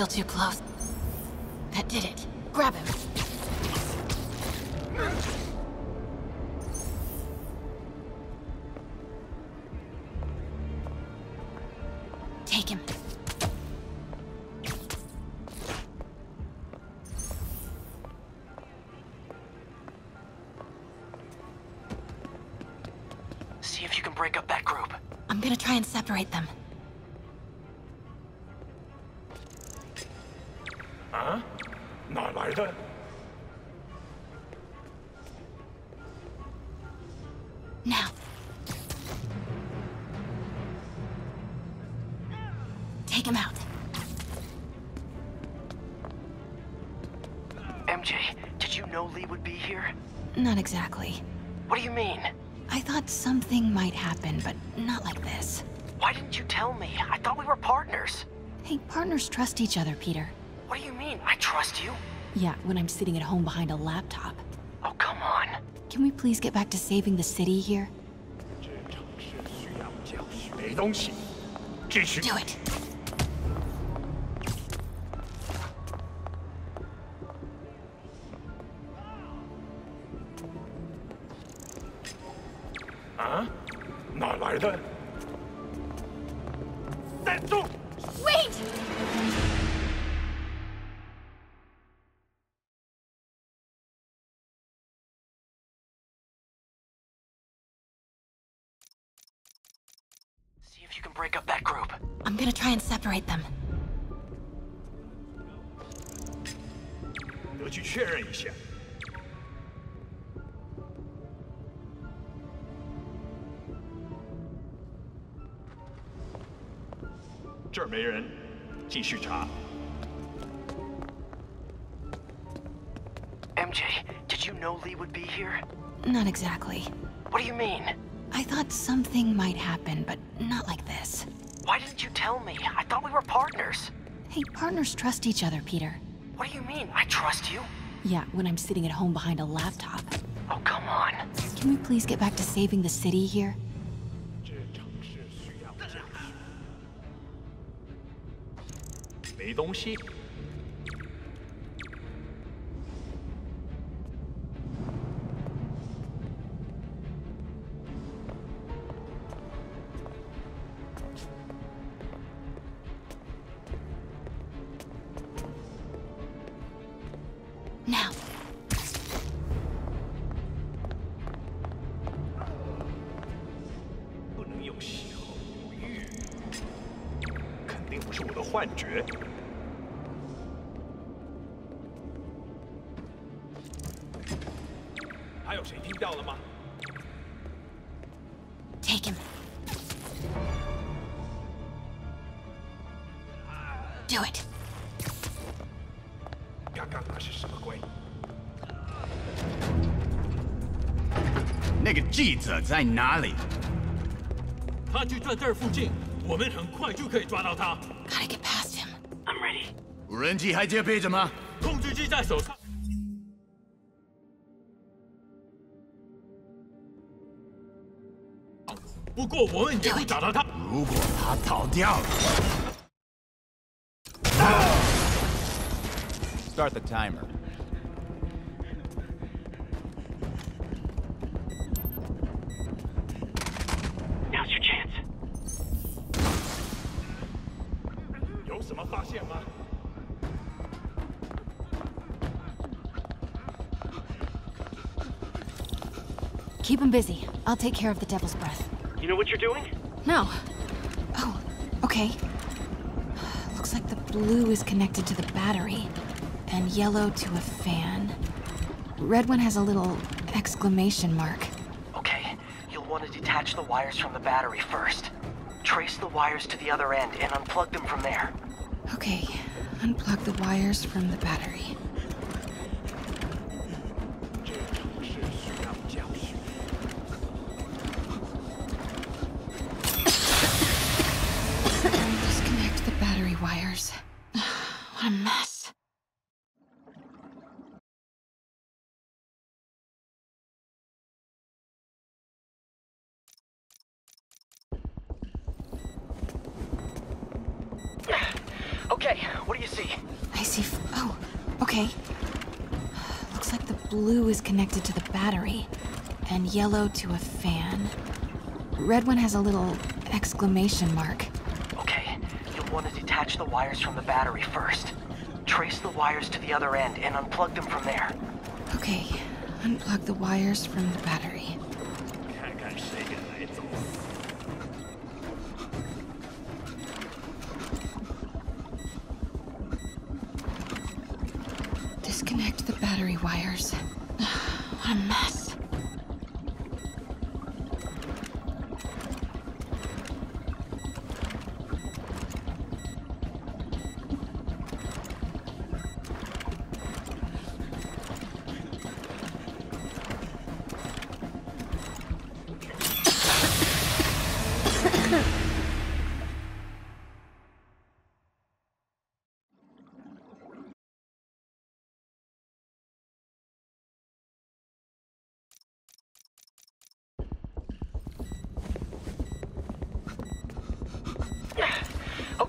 still too close. That did it. Grab him. Take him. See if you can break up that group. I'm gonna try and separate them. Now. Take him out. MJ, did you know Li would be here? Not exactly. What do you mean? I thought something might happen, but not like this. Why didn't you tell me? I thought we were partners. Hey, partners trust each other, Peter. What do you mean? I trust you. Yeah, when I'm sitting at home behind a laptop. Oh, come on. Can we please get back to saving the city here? 这城市需要教训。没东西，继续。 Do it. 啊？哪来的？站住！ MJ, did you know Li would be here? Not exactly. What do you mean? I thought something might happen, but not like this. Why didn't you tell me? I thought we were partners. Hey, partners trust each other, Peter. What do you mean? I trust you. Yeah, when I'm sitting at home behind a laptop. Oh, come on. Can we please get back to saving the city here? 幻觉。还有谁听到了吗？Take him. Do it. 刚刚那是什么鬼？那个记者在哪里？他就在这儿附近，我们很快就可以抓到他。Gotta get 无人机还戒备着吗？控制机在手上。不过我们也会找到他。如果他逃掉了，Start the timer. Keep him busy. I'll take care of the devil's breath. You know what you're doing? No. Oh, okay. Looks like the blue is connected to the battery, and yellow to a fan. Red one has a little exclamation mark. Okay, you'll want to detach the wires from the battery first. Trace the wires to the other end and unplug them from there. Okay, unplug the wires from the battery. Okay. Looks like the blue is connected to the battery, and yellow to a fan. Red one has a little exclamation mark. Okay, you'll want to detach the wires from the battery first. Trace the wires to the other end and unplug them from there. Okay, unplug the wires from the battery. Disconnect the battery wires. what a mess.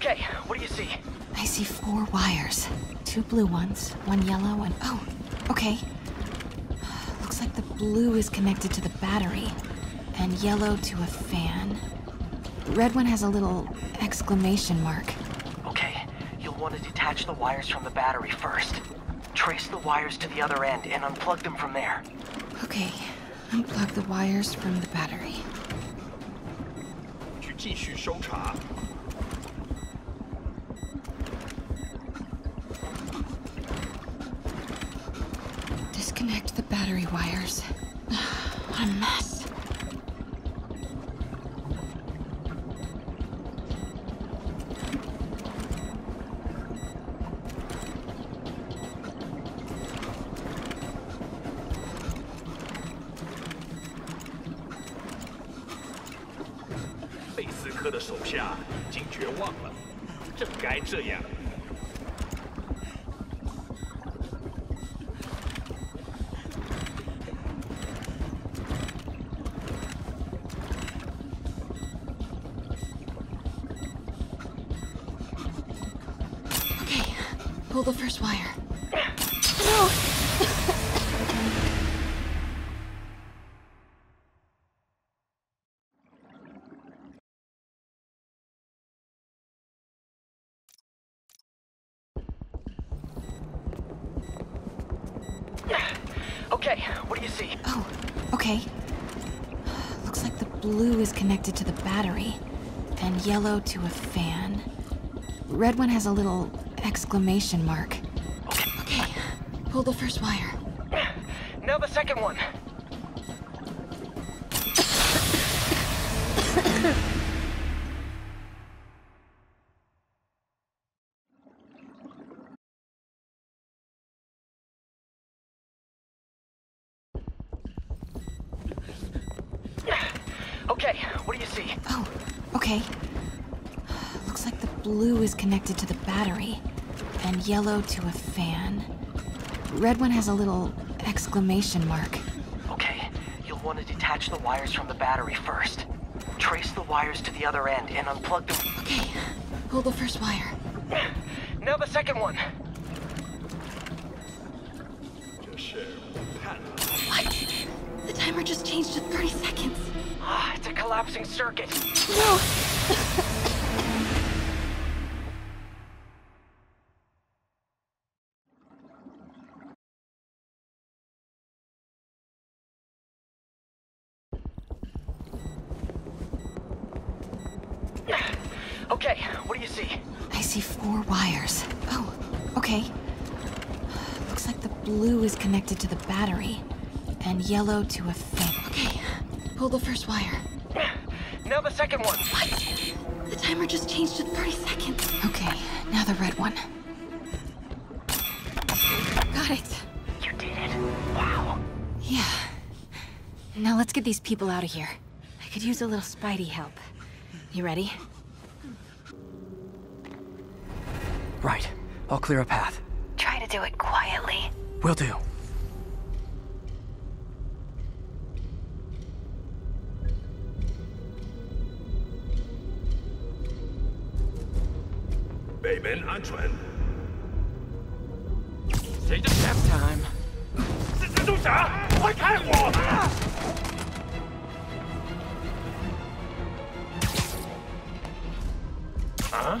Okay, what do you see? I see four wires. Two blue ones, one yellow, and oh, okay. Looks like the blue is connected to the battery, and yellow to a fan. Red one has a little exclamation mark. Okay, you'll want to detach the wires from the battery first. Trace the wires to the other end and unplug them from there. Okay, unplug the wires from the battery. 去继续搜查。 battery wires. what a mess. “贝斯科的手下已经绝望了，正该这样。” Pull the first wire. No! Okay, what do you see? Oh, okay. Looks like the blue is connected to the battery, and yellow to a fan. Red one has a little exclamation mark. Okay, pull the first wire. Now the second one. Okay, what do you see? Oh, okay. Looks like the blue is connected to the battery, and yellow to a fan. Red one has a little exclamation mark. Okay, you'll want to detach the wires from the battery first. Trace the wires to the other end and unplug them. Okay, hold the first wire. Now the second one. What? The timer just changed to 30 seconds. Ah, it's a collapsing circuit. No! okay. Looks like the blue is connected to the battery, and yellow to a fan. Okay, pull the first wire. Now the second one. What? The timer just changed to 30 seconds. Okay, now the red one. Got it. You did it. Wow. Yeah. Now let's get these people out of here. I could use a little Spidey help. You ready? Right. I'll clear a path. Try to do it quietly. Will do. 北门安全。谁的 Nap time. 是蜘蛛侠，快开火！啊！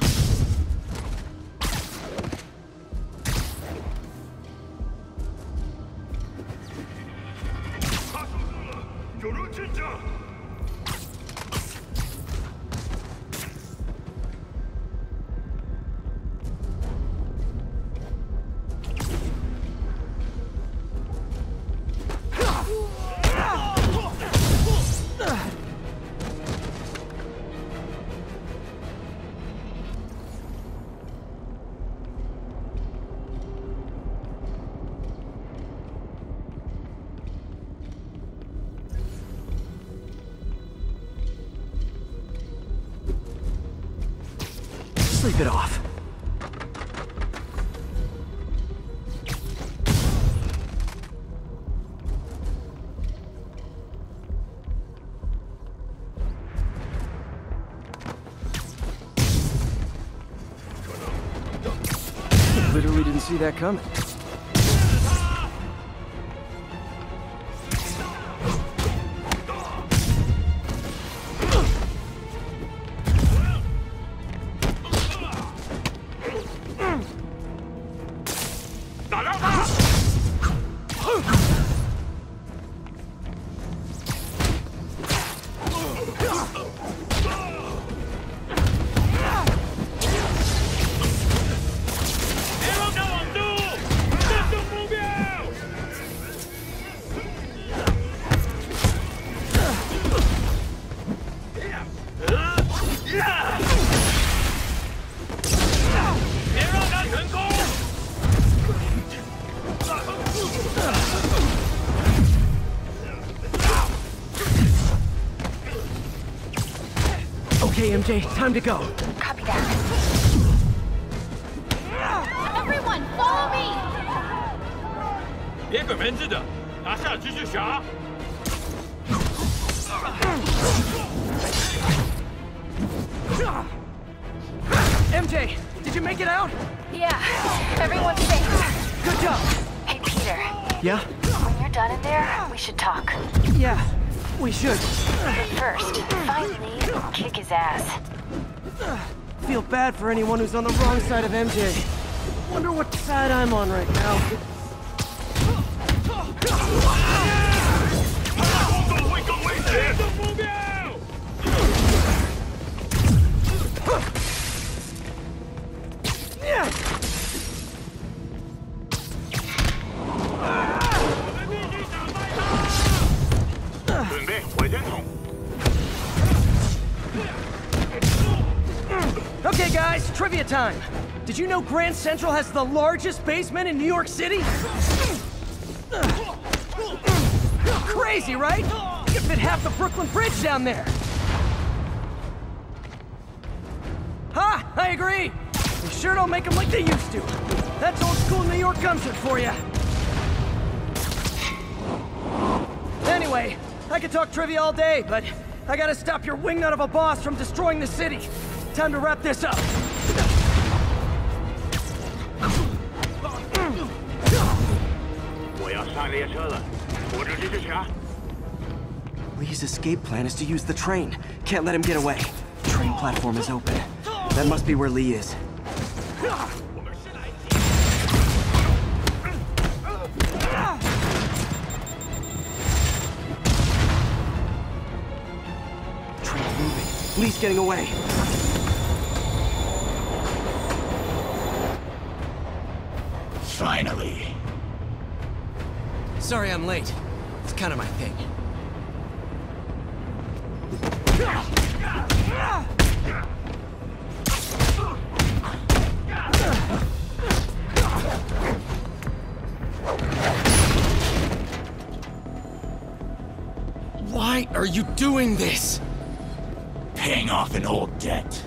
It off. Literally didn't see that coming. Okay, MJ, time to go. Copy that. Everyone, follow me! 别拐门子的，拿下蜘蛛侠！ MJ, did you make it out? Yeah, everyone's safe. Good job. Hey, Peter, Yeah? when you're done in there, we should talk. Yeah, We should. First, finally, kick his ass. Feel bad for anyone who's on the wrong side of MJ. Wonder what side I'm on right now. Trivia time. Did you know Grand Central has the largest basement in New York City? Crazy, right? You could fit half the Brooklyn Bridge down there. Ha! I agree. They sure don't make them like they used to. That's old school New York gumption for you. Anyway, I could talk trivia all day, but I gotta stop your wingnut of a boss from destroying the city. Time to wrap this up. Li's escape plan is to use the train. Can't let him get away. Train platform is open. That must be where Li is. Train's moving. Li's getting away. Finally. Sorry I'm late. It's kind of my thing. Why are you doing this? Paying off an old debt.